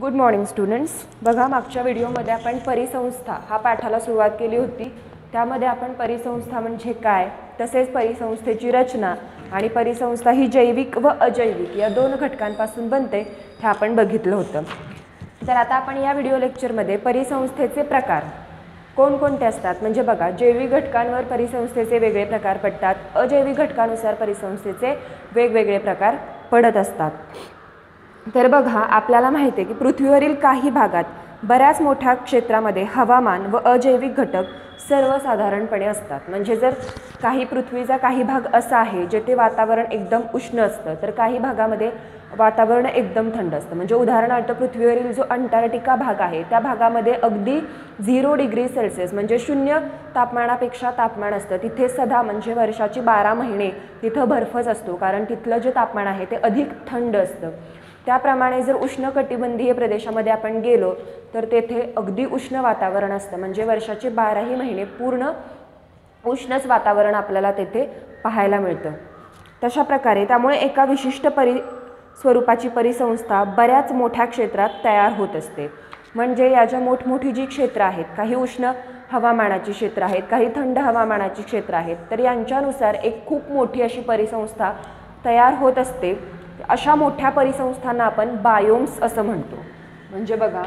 Good morning students बघा मागच्या व्हिडिओमध्ये आपण परिसंस्था हा पाठाला सुरुवात केली होती. त्यामध्ये आपण परिसंस्था म्हणजे काय तसेच परिसंस्थेची रचना आणि परिसंस्था ही जैविक व अजैविक या दोन घटकांपासून बनते हे आपण बघितलं होतं. तर आता आपण या व्हिडिओ लेक्चरमध्ये परिसंस्थेचे प्रकार कोणकोणते असतात? म्हणजे बघा जैविक घटकांवर परिसंस्थेचे वेगळे प्रकार पडतात. अजैविक घटकानुसार परिसंस्थेचे वेगवेगळे प्रकार पडत असतात. तर बघा आपल्याला माहिती आहे की पृथ्वीवरील काही भागात बऱ्याच मोठ्या क्षेत्रामध्ये हवामान व अजैविक घटक सर्वसाधारणपणे असतात. म्हणजे जर काही पृथ्वीचा काही भाग असा आहे जेथे वातावरण एकदम उष्ण असतं तर काही भागामध्ये वातावरण एकदम थंड असतं. म्हणजे उदाहरणार्थ पृथ्वीवरील जो अंटार्क्टिका भाग आहे त्या भागामध्ये अगदी झिरो डिग्री सेल्सिअस म्हणजे शून्य तापमानापेक्षा तापमान असतं. तिथे सदा म्हणजे वर्षाची बारा महिने तिथं बर्फच असतो कारण तिथलं जे तापमान आहे ते अधिक थंड असतं. त्याप्रमाणे जर उष्णकटिबंधीय प्रदेशामध्ये आपण गेलो तर तेथे अगदी उष्ण वातावरण असतं. म्हणजे वर्षाचे बाराही महिने पूर्ण उष्णच वातावरण आपल्याला तेथे पाहायला मिळतं. तशा प्रकारे त्यामुळे एका विशिष्ट परि स्वरूपाची परिसंस्था बऱ्याच मोठ्या क्षेत्रात तयार होत असते. म्हणजे या ज्या मोठमोठी जी क्षेत्रं आहेत काही उष्ण हवामानाची क्षेत्र आहेत काही थंड हवामानाची क्षेत्र आहेत तर यांच्यानुसार एक खूप मोठी अशी परिसंस्था तयार होत असते. अशा मोठ्या परिसंस्थांना आपण बायोम्स असं म्हणतो. म्हणजे बघा.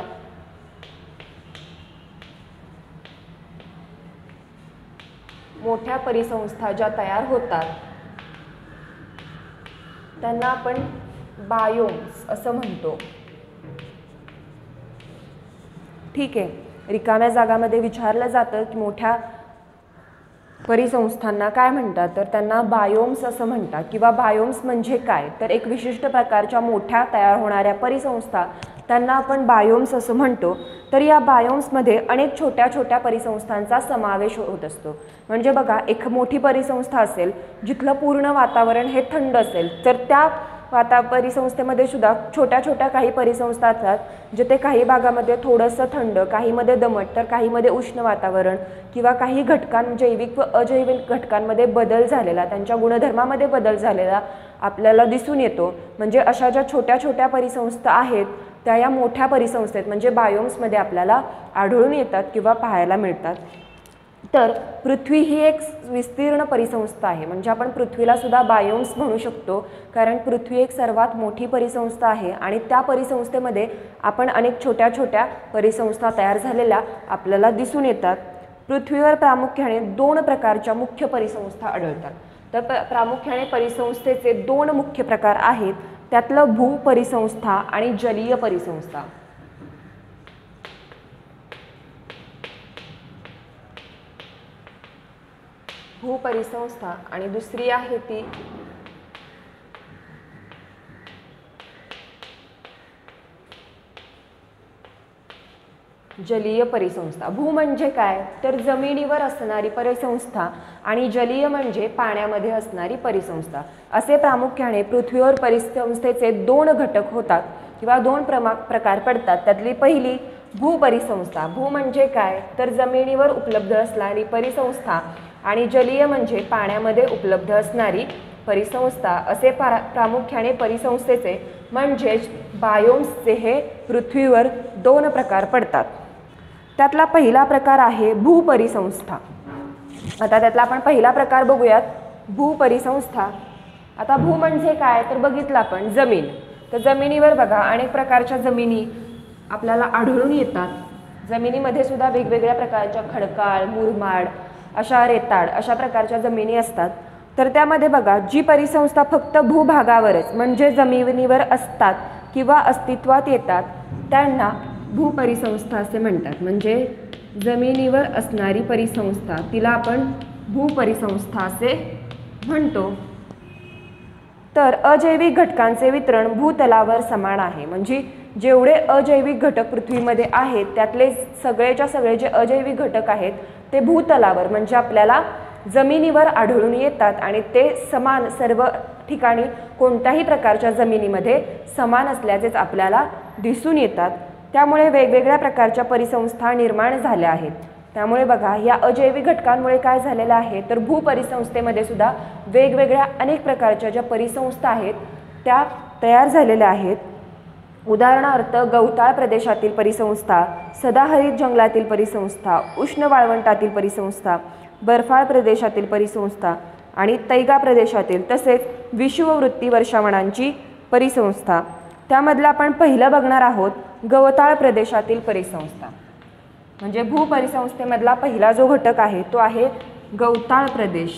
मोठ्या परिसंस्था ज्या तयार होतात त्यांना आपण बायोम्स असं म्हणतो. ठीक आहे. रिकाम्या जागामध्ये विचारलं जातं की मोठ्या परिसंस्थांना काय म्हणतात? तर त्यांना बायोम्स असं म्हणतात. किंवा बायोम्स म्हणजे काय? तर एक विशिष्ट प्रकारच्या मोठ्या तयार होणाऱ्या परिसंस्था त्यांना आपण बायोम्स असं म्हणतो. तर या बायोम्समध्ये अनेक छोट्या छोट्या परिसंस्थांचा समावेश होत असतो. म्हणजे बघा एक मोठी परिसंस्था असेल जिथलं पूर्ण वातावरण हे थंड असेल तर त्या वाता परिसंस्थेमध्ये सुद्धा छोट्या छोट्या काही परिसंस्था असतात जिथे काही भागामध्ये थोडंसं थंड काहीमध्ये दमट तर काहीमध्ये उष्ण वातावरण किंवा काही घटकां जैविक व अजैविक घटकांमध्ये बदल झालेला त्यांच्या गुणधर्मामध्ये बदल झालेला आपल्याला दिसून येतो. म्हणजे अशा ज्या छोट्या छोट्या परिसंस्था आहेत त्या या मोठ्या परिसंस्थेत म्हणजे बायोम्समध्ये आपल्याला आढळून येतात किंवा पाहायला मिळतात. तर पृथ्वी ही एक विस्तीर्ण परिसंस्था आहे. म्हणजे आपण पृथ्वीलासुद्धा बायोम्स म्हणू शकतो. कारण पृथ्वी एक सर्वात मोठी परिसंस्था आहे आणि त्या परिसंस्थेमध्ये आपण अनेक छोट्या छोट्या परिसंस्था तयार झालेल्या आपल्याला दिसून येतात. पृथ्वीवर प्रामुख्याने दोन प्रकारच्या मुख्य परिसंस्था आढळतात. तर प प्रामुख्याने परिसंस्थेचे दोन मुख्य प्रकार आहेत. त्यातलं भूपरिसंस्था आणि जलीय परिसंस्था. भूपरिसंस्था आणि दुसरी आहे ती जलीय परिसंस्था. भू म्हणजे काय? तर जमिनीवर असणारी परिसंस्था आणि जलीय म्हणजे पाण्यामध्ये असणारी परिसंस्था. असे प्रामुख्याने पृथ्वीवर परिसंस्थेचे दोन घटक होतात किंवा दोन प्रमा प्रकार पडतात. त्यातली पहिली भूपरिसंस्था भू म्हणजे काय? तर जमिनीवर उपलब्ध असणारी परिसंस्था आणि जलीय म्हणजे पाण्यामध्ये उपलब्ध असणारी परिसंस्था असे प्रा प्रामुख्याने परिसंस्थेचे म्हणजेच बायोम्सचे हे पृथ्वीवर दोन प्रकार पडतात. त्यातला पहिला प्रकार आहे भूपरिसंस्था. आता त्यातला आपण पहिला प्रकार बघूयात भूपरिसंस्था. आता भू म्हणजे काय? तर बघितलं आपण जमीन. तर जमिनीवर बघा अनेक प्रकारच्या जमिनी आपल्याला आढळून येतात. जमिनीमध्ये सुद्धा वेगवेगळ्या प्रकारच्या खडकाळ मुरमाड अशा रेताड अशा प्रकारच्या जमिनी असतात. तर त्यामध्ये बघा जी परिसंस्था फक्त भूभागावरच म्हणजे जमिनीवर असतात किंवा अस्तित्वात येतात त्यांना भूपरिसंस्था असे म्हणतात. म्हणजे जमिनीवर असणारी परिसंस्था तिला आपण भूपरिसंस्था असे म्हणतो. तर अजैविक घटकांचे वितरण भूतलावर समान आहे. म्हणजे जेवढे अजैविक घटक पृथ्वीमध्ये आहेत त्यातले सगळेच्या सगळे जे अजैविक घटक आहेत ते भूतलावर म्हणजे आपल्याला जमिनीवर आढळून येतात आणि ते समान सर्व ठिकाणी कोणत्याही प्रकारच्या जमिनीमध्ये समान असल्याचेच आपल्याला दिसून येतात. त्यामुळे वेगवेगळ्या प्रकारच्या परिसंस्था निर्माण झाल्या आहेत. त्यामुळे बघा या अजैविक घटकांमुळे काय झालेलं आहे तर भूपरिसंस्थेमध्ये सुद्धा वेगवेगळ्या अनेक प्रकारच्या ज्या परिसंस्था आहेत त्या तयार झालेल्या आहेत. उदाहरणार्थ गवताळ प्रदेशातील परिसंस्था सदाहरित जंगलातील परिसंस्था उष्ण वाळवंटातील परिसंस्था बर्फाळ प्रदेशातील परिसंस्था आणि तैगा प्रदेशातील तसेच विषुववृत्ती वर्षावनांची परिसंस्था. त्यामधलं आपण पहिलं बघणार आहोत गवताळ प्रदेशातील परिसंस्था. म्हणजे भूपरिसंस्थेमधला पहिला जो घटक आहे तो आहे गवताळ प्रदेश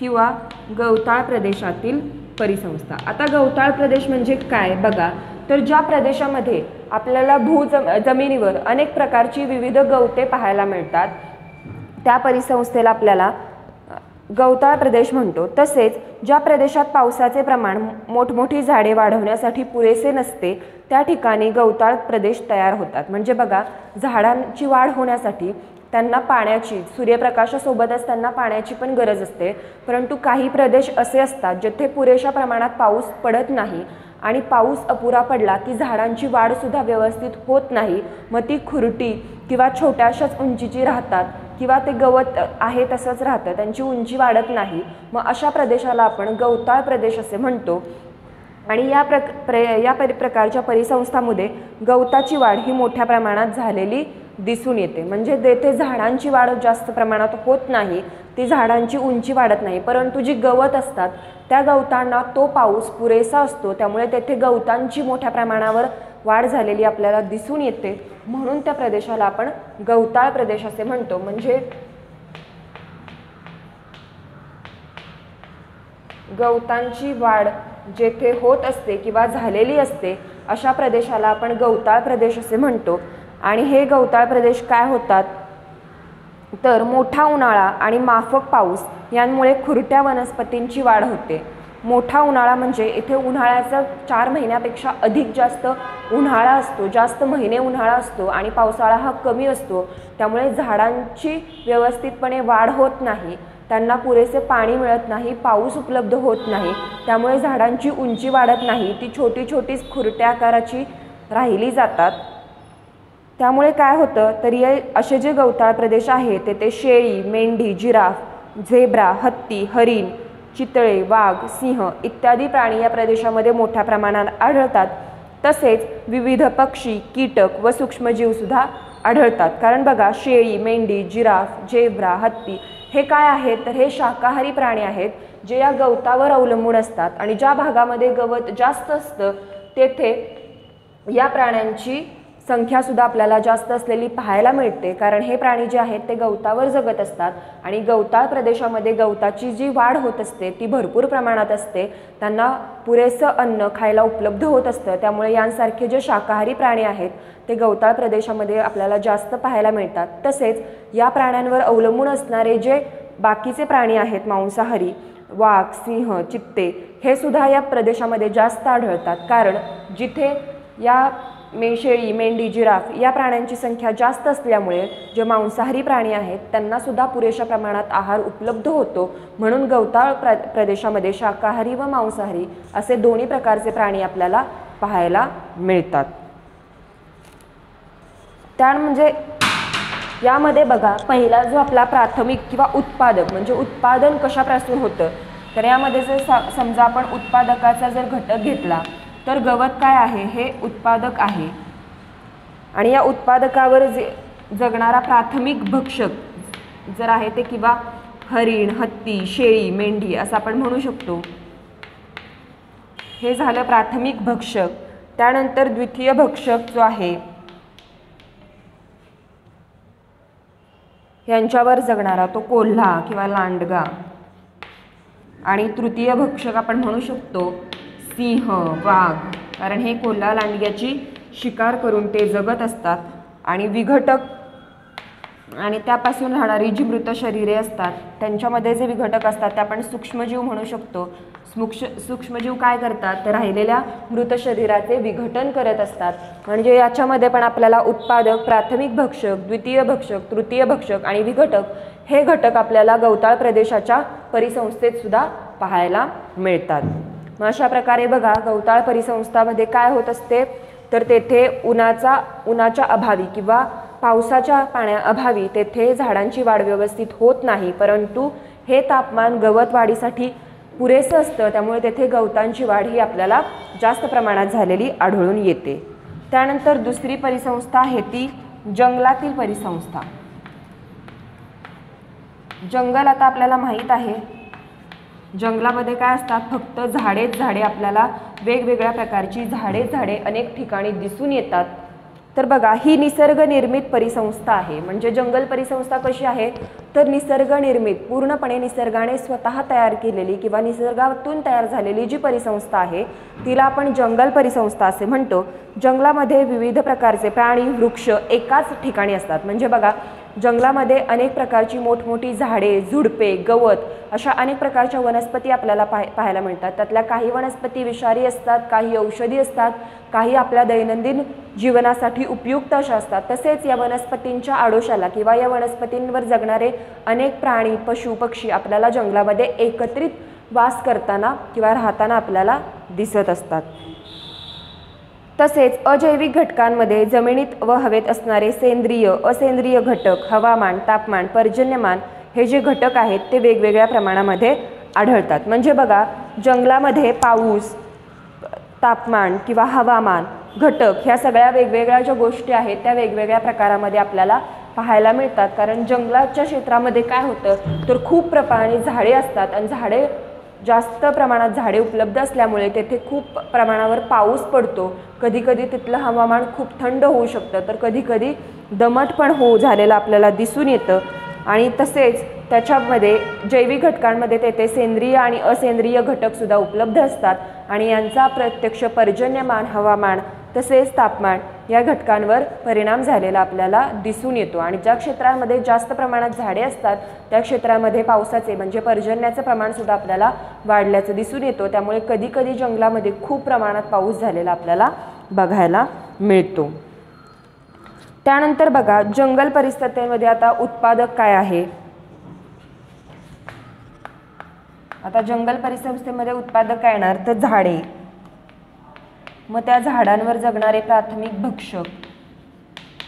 किंवा गवताळ प्रदेशातील परिसंस्था. आता गवताळ प्रदेश म्हणजे काय? बघा तर ज्या प्रदेशामध्ये आपल्याला भू जम जमिनीवर अनेक प्रकारची विविध गवते पाहायला मिळतात त्या परिसंस्थेला आपल्याला गवताळ प्रदेश म्हणतो. तसेच ज्या प्रदेशात पावसाचे प्रमाण मोठमोठी झाडे वाढवण्यासाठी पुरेसे नसते त्या ठिकाणी गवताळ प्रदेश तयार होतात. म्हणजे बघा झाडांची वाढ होण्यासाठी त्यांना पाण्याची सूर्यप्रकाशासोबतच त्यांना पाण्याची पण गरज असते. परंतु काही प्रदेश असे असतात जेथे पुरेशा प्रमाणात पाऊस पडत नाही आणि पाऊस अपुरा पडला की झाडांची वाढसुद्धा व्यवस्थित होत नाही. मग ती खुरटी किंवा छोट्याशाच उंचीची राहतात. किंवा ते गवत आहे तसंच राहतं त्यांची उंची वाढत नाही. मग अशा प्रदेशाला आपण गवताळ प्रदेश असे म्हणतो. आणि या प्रक प्र या परि प्रकारच्या परिसंस्थामध्ये गवताची वाढ ही मोठ्या प्रमाणात झालेली दिसून येते. म्हणजे तेथे झाडांची वाढ जास्त प्रमाणात होत नाही ती झाडांची उंची वाढत नाही. परंतु जी गवत असतात त्या गवतांना तो पाऊस पुरेसा असतो. त्यामुळे तेथे गवतांची मोठ्या प्रमाणावर वाढ झालेली आपल्याला दिसून येते. म्हणून त्या प्रदेशाला आपण गवताळ प्रदेश असे म्हणतो. म्हणजे गवतांची वाढ जेथे होत असते किंवा झालेली असते अशा प्रदेशाला आपण गवताळ प्रदेश असे म्हणतो. आणि हे गवताळ प्रदेश काय होतात? तर मोठा उन्हाळा आणि माफक पाऊस यांमुळे खुरट्या वनस्पतींची वाढ होते. मोठा उन्हाळा म्हणजे इथे उन्हाळ्याचा चार महिन्यापेक्षा अधिक जास्त उन्हाळा असतो जास्त महिने उन्हाळा असतो आणि पावसाळा हा कमी असतो. त्यामुळे झाडांची व्यवस्थितपणे वाढ होत नाही त्यांना पुरेसे पाणी मिळत नाही पाऊस उपलब्ध होत नाही त्यामुळे झाडांची उंची वाढत नाही ती छोटी छोटीच खुरट्या आकाराची राहिली जातात. त्यामुळे काय होतं तर हे असे जे गवताळ प्रदेश आहे तेथे शेळी मेंढी जिराफ झेब्रा हत्ती हरिण चितळे वाघ सिंह इत्यादी प्राणी या प्रदेशामध्ये मोठ्या प्रमाणात आढळतात. तसेच विविध पक्षी कीटक व सूक्ष्मजीवसुद्धा आढळतात. कारण बघा शेळी मेंढी जिराफ झेब्रा हत्ती हे काय आहेत? तर हे शाकाहारी प्राणी आहेत जे या गवतावर अवलंबून असतात. आणि ज्या भागामध्ये गवत जास्त असतं तेथे या प्राण्यांची संख्यासुद्धा आपल्याला जास्त असलेली पाहायला मिळते. कारण हे प्राणी जे आहेत ते गवतावर जगत असतात. आणि गवताळ प्रदेशामध्ये गवताची जी वाढ होत असते ती भरपूर प्रमाणात असते. त्यांना पुरेसं अन्न खायला उपलब्ध होत असतं. त्यामुळे यांसारखे जे शाकाहारी प्राणी आहेत ते गवताळ प्रदेशामध्ये आपल्याला जास्त पाहायला मिळतात. तसेच या प्राण्यांवर अवलंबून असणारे जे बाकीचे प्राणी आहेत मांसाहारी वाघ सिंह चित्ते हे सुद्धा या प्रदेशामध्ये जास्त आढळतात. कारण जिथे या मे शेळी मेंढी जिराफ या प्राण्यांची संख्या जास्त असल्यामुळे जे मांसाहारी प्राणी आहेत त्यांनासुद्धा पुरेशा प्रमाणात आहार उपलब्ध होतो. म्हणून गवताळ प्र प्रदेशामध्ये शाकाहारी व मांसाहारी असे दोन्ही प्रकारचे प्राणी आपल्याला पाहायला मिळतात. त्या म्हणजे यामध्ये बघा पहिला जो आपला प्राथमिक किंवा उत्पादक म्हणजे उत्पादन कशापासून होतं? तर यामध्ये जर समजा आपण उत्पादकाचा जर घटक घेतला तर गवत काय आहे? हे उत्पादक आहे. आणि या उत्पादकावर जे जगणारा प्राथमिक भक्षक जर आहे ते किंवा हरिण हत्ती शेळी मेंढी असं आपण म्हणू शकतो. हे झालं प्राथमिक भक्षक. त्यानंतर द्वितीय भक्षक जो आहे यांच्यावर जगणारा तो कोल्हा किंवा लांडगा. आणि तृतीय भक्षक आपण म्हणू शकतो सिंह वाघ कारण हे कोल्हा लांडग्याची शिकार करून ते जगत असतात. आणि विघटक आणि त्यापासून राहणारी जी मृत शरीरे असतात त्यांच्यामध्ये जे विघटक असतात ते आपण सूक्ष्मजीव म्हणू शकतो. स्मुक्ष सूक्ष्मजीव काय करतात? तर राहिलेल्या मृत शरीराचे विघटन करत असतात. म्हणजे याच्यामध्ये पण आपल्याला उत्पादक प्राथमिक भक्षक द्वितीय भक्षक तृतीय भक्षक आणि विघटक हे घटक आपल्याला गवताळ प्रदेशाच्या परिसंस्थेत सुद्धा पाहायला मिळतात. मग अशा प्रकारे बघा गवताळ परिसंस्थामध्ये काय होत असते? तर तेथे उन्हाचा उन्हाच्या अभावी किंवा पावसाच्या पाण्याअभावी तेथे झाडांची वाढ व्यवस्थित होत नाही. परंतु हे तापमान गवत वाढीसाठी पुरेसं असतं. त्यामुळे तेथे गवतांची वाढ ही आपल्याला जास्त प्रमाणात झालेली आढळून येते. त्यानंतर दुसरी परिसंस्था आहे ती जंगलातील परिसंस्था. जंगल आता आपल्याला माहीत आहे. जंगलामध्ये काय असतात? फक्त झाडेच झाडे आपल्याला वेगवेगळ्या प्रकारची झाडे झाडे अनेक ठिकाणी दिसून येतात. तर बघा ही निसर्गनिर्मित परिसंस्था आहे. म्हणजे जंगल परिसंस्था कशी आहे? तर निसर्गनिर्मित पूर्णपणे निसर्गाने स्वतः तयार केलेली किंवा निसर्गातून तयार झालेली जी परिसंस्था आहे तिला आपण जंगल परिसंस्था असे म्हणतो. जंगलामध्ये विविध प्रकारचे प्राणी वृक्ष एकाच ठिकाणी असतात. म्हणजे बघा जंगलामध्ये अनेक प्रकारची मोठमोठी झाडे झुडपे गवत अशा अनेक प्रकारच्या वनस्पती आपल्याला पाह पाहायला मिळतात. त्यातल्या काही वनस्पती विषारी असतात काही औषधी असतात काही आपल्या दैनंदिन जीवनासाठी उपयुक्त अशा असतात. तसेच या वनस्पतींच्या आडोशाला किंवा या वनस्पतींवर जगणारे अनेक प्राणी पशु पक्षी आपल्याला जंगलामध्ये एकत्रित वास करताना किंवा राहताना आपल्याला दिसत असतात. तसेच अजैविक घटकांमध्ये जमिनीत व हवेत असणारे सेंद्रिय असेंद्रिय घटक हवामान तापमान पर्जन्यमान हे जे घटक आहेत ते वेगवेगळ्या प्रमाणामध्ये आढळतात. म्हणजे बघा जंगलामध्ये पाऊस तापमान किंवा हवामान घटक ह्या सगळ्या वेगवेगळ्या ज्या गोष्टी आहेत त्या वेगवेगळ्या प्रकारामध्ये आपल्याला पाहायला मिळतात. कारण जंगलाच्या क्षेत्रामध्ये काय होतं तर खूप प्रमाणे झाडे असतात आणि झाडे जास्त प्रमाणात झाडे उपलब्ध असल्यामुळे तेथे खूप प्रमाणावर पाऊस पडतो. कधीकधी तिथलं हवामान खूप थंड होऊ शकतं. तर कधीकधी दमट पण होऊ झालेलं आपल्याला दिसून येतं. आणि तसेच त्याच्यामध्ये जैविक घटकांमध्ये तेथे सेंद्रिय आणि असेंद्रिय घटकसुद्धा उपलब्ध असतात. आणि यांचा प्रत्यक्ष पर्जन्यमान हवामान तसेच तापमान या घटकांवर परिणाम झालेला आपल्याला दिसून येतो. आणि ज्या क्षेत्रामध्ये जास्त प्रमाणात झाडे असतात त्या क्षेत्रामध्ये पावसाचे म्हणजे पर्जन्याचं प्रमाणसुद्धा आपल्याला वाढल्याचं दिसून येतो. त्यामुळे कधीकधी जंगलामध्ये खूप प्रमाणात पाऊस झालेला आपल्याला बघायला मिळतो. त्यानंतर बघा जंगल परिस्थितीमध्ये आता उत्पादक काय आहे? आता जंगल परिसंस्थेमध्ये उत्पादक काय येणार? तर झाडे. मग त्या झाडांवर जगणारे प्राथमिक भक्षक.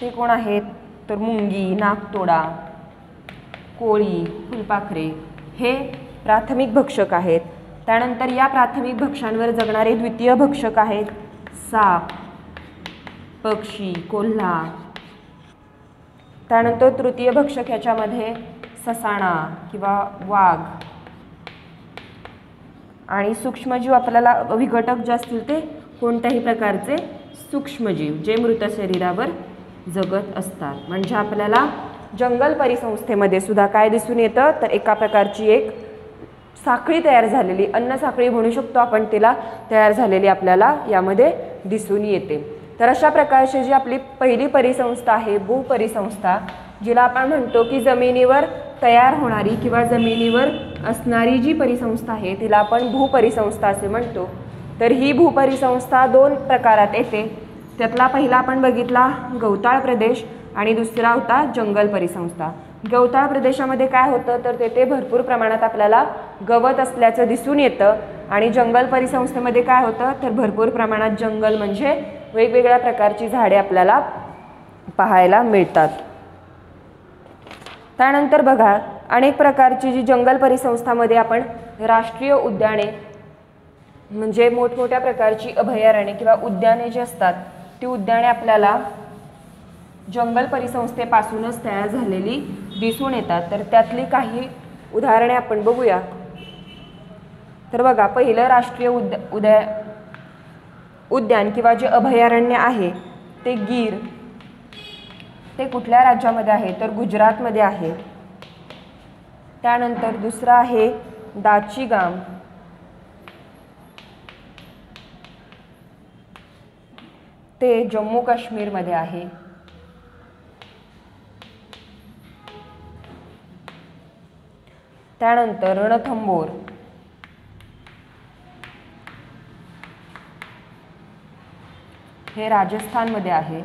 ते कोण आहेत? तर मुंगी नागतोडा कोळी फुलपाखरे. हे प्राथमिक भक्षक आहेत. त्यानंतर या प्राथमिक भक्षांवर जगणारे द्वितीय भक्षक आहेत. साप पक्षी कोल्हा. त्यानंतर तृतीय भक्षक ह्याच्यामध्ये ससाणा किंवा वाघ. आणि सूक्ष्मजीव आपल्याला विघटक जे असतील ते कोणत्याही प्रकारचे सूक्ष्मजीव जे मृत शरीरावर जगत असतात. म्हणजे आपल्याला जंगल परिसंस्थेमध्ये सुद्धा काय दिसून येतं? तर एका प्रकारची एक साखळी तयार झालेली अन्न साखळी म्हणू शकतो आपण तिला तयार झालेली आपल्याला यामध्ये दिसून येते. तर अशा प्रकारची जी आपली पहिली परिसंस्था आहे भूपरिसंस्था जिला आपण म्हणतो की जमिनीवर तयार होणारी किंवा जमिनीवर असणारी जी परिसंस्था आहे तिला आपण भूपरिसंस्था असे म्हणतो. तर ही भूपरिसंस्था दोन प्रकारात येते. त्यातला पहिला आपण बघितला गवताळ प्रदेश आणि दुसरा होता जंगल परिसंस्था. गवताळ प्रदेशामध्ये काय होतं? तर तेथे भरपूर प्रमाणात आपल्याला गवत असल्याचं दिसून येतं आणि जंगल परिसंस्थेमध्ये काय होतं? तर भरपूर प्रमाणात जंगल म्हणजे वेगवेगळ्या प्रकारची झाडे आपल्याला पाहायला मिळतात. त्यानंतर बघा अनेक प्रकारची जी जंगल परिसंस्थामध्ये आपण राष्ट्रीय उद्याने म्हणजे मोठमोठ्या प्रकारची अभयारण्ये किंवा उद्याने जी असतात ती उद्याने आपल्याला जंगल परिसंस्थेपासूनच तयार झालेली दिसून येतात. तर त्यातली काही उदाहरणे आपण बघूया. तर बघा पहिलं राष्ट्रीय उद्या उद्या उद्यान किंवा जे अभयारण्य आहे ते गीर. ते कुठल्या राज्यामध्ये आहे? तर गुजरातमध्ये आहे. त्यानंतर दुसरं आहे दाचीगाम. ते जम्मू काश्मीरमध्ये आहे. त्यानंतर रणथंबोर. हे राजस्थानमध्ये आहे.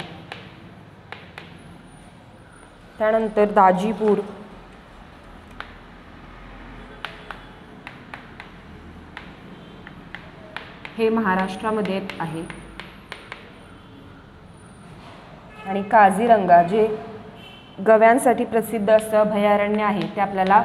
त्यानंतर दाजीपूर. हे महाराष्ट्रामध्ये आहे. आणि काझीरंगा जे गव्यांसाठी प्रसिद्ध असं अभयारण्य आहे ते आपल्याला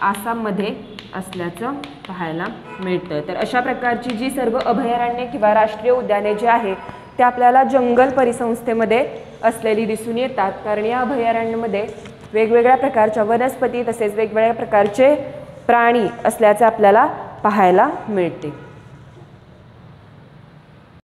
आसाममध्ये असल्याचं पाहायला मिळतं तर अशा प्रकारची जी सर्व अभयारण्ये किंवा राष्ट्रीय उद्याने जी आहेत ते आपल्याला जंगल परिसंस्थेमध्ये असलेली दिसून येतात. कारण या अभयारण्यामध्ये वेगवेगळ्या प्रकारच्या वनस्पती तसेच वेगवेगळ्या प्रकारचे प्राणी असल्याचे आपल्याला पाहायला मिळते.